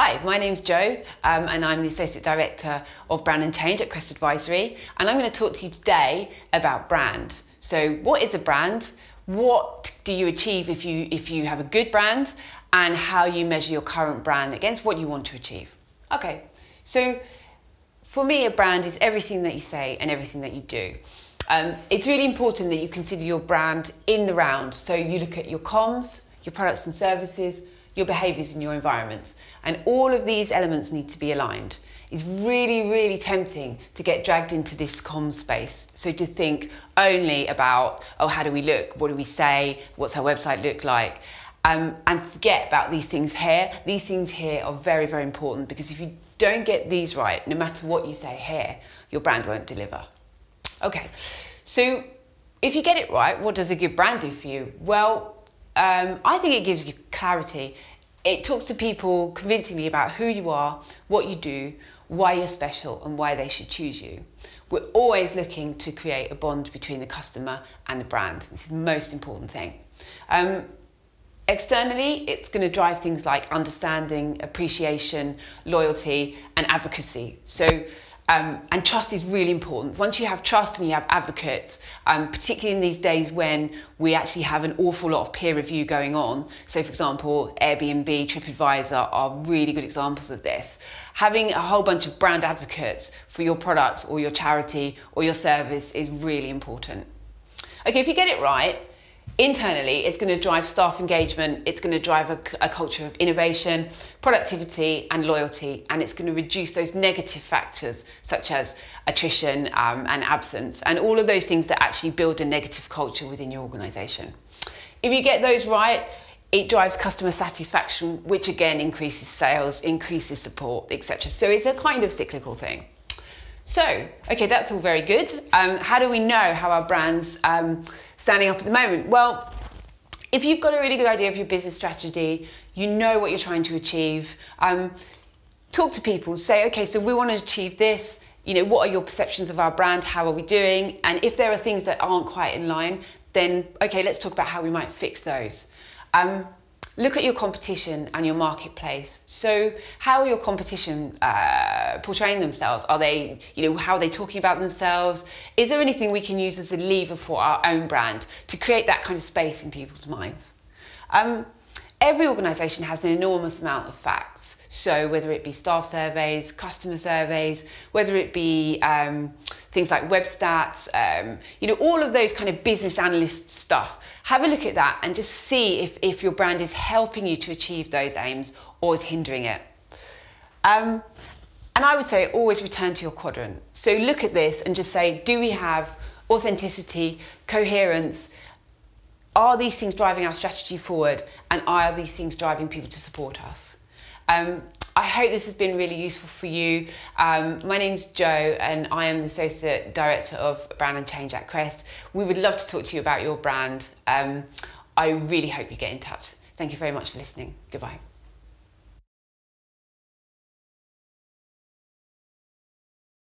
Hi, my name's Jo, um, and I'm the Associate Director of Brand and Change at Crest Advisory, and I'm going to talk to you today about brand. So, what is a brand? What do you achieve if you if you have a good brand, and how you measure your current brand against what you want to achieve? Okay, so for me, a brand is everything that you say and everything that you do. Um, it's really important that you consider your brand in the round. So you look at your comms, your products and services, your behaviours in your environments. And all of these elements need to be aligned. It's really, really tempting to get dragged into this com space. So to think only about, oh, how do we look? What do we say? What's our website look like? Um, and forget about these things here. These things here are very, very important because if you don't get these right, no matter what you say here, your brand won't deliver. Okay, so if you get it right, what does a good brand do for you? Well, um, I think it gives you clarity. It talks to people convincingly about who you are, what you do, why you're special, and why they should choose you. We're always looking to create a bond between the customer and the brand. This is the most important thing. Um, externally, it's going to drive things like understanding, appreciation, loyalty, and advocacy. So um, and trust is really important. Once you have trust and you have advocates, um, particularly in these days when we actually have an awful lot of peer review going on, so for example, Airbnb, TripAdvisor are really good examples of this. Having a whole bunch of brand advocates for your products or your charity or your service is really important. Okay, if you get it right, Internally, it's going to drive staff engagement, it's going to drive a, a, culture of innovation, productivity, and loyalty, and it's going to reduce those negative factors such as attrition um, and absence, and all of those things that actually build a negative culture within your organisation. If you get those right, it drives customer satisfaction, which again increases sales, increases support, etc. So it's a kind of cyclical thing. So, okay, that's all very good. Um, how do we know how our brand's um, standing up at the moment? Well, if you've got a really good idea of your business strategy, you know what you're trying to achieve, um, talk to people, say, okay, so we want to achieve this. You know, what are your perceptions of our brand? How are we doing? And if there are things that aren't quite in line, then okay, let's talk about how we might fix those. Um, look at your competition and your marketplace. So, how are your competition uh, portraying themselves? Are they, you know, how are they talking about themselves? Is there anything we can use as a lever for our own brand to create that kind of space in people's minds? Um, every organisation has an enormous amount of facts. So, whether it be staff surveys, customer surveys, whether it be um, things like web stats, um, you know, all of those kind of business analyst stuff. Have a look at that and just see if, if your brand is helping you to achieve those aims or is hindering it. Um, and I would say always return to your quadrant. So look at this and just say, do we have authenticity, coherence? Are these things driving our strategy forward? And are these things driving people to support us? Um, I hope this has been really useful for you. Um, my name's Jo and I am the Associate Director of Brand and Change at Crest. We would love to talk to you about your brand. Um, I really hope you get in touch. Thank you very much for listening. Goodbye.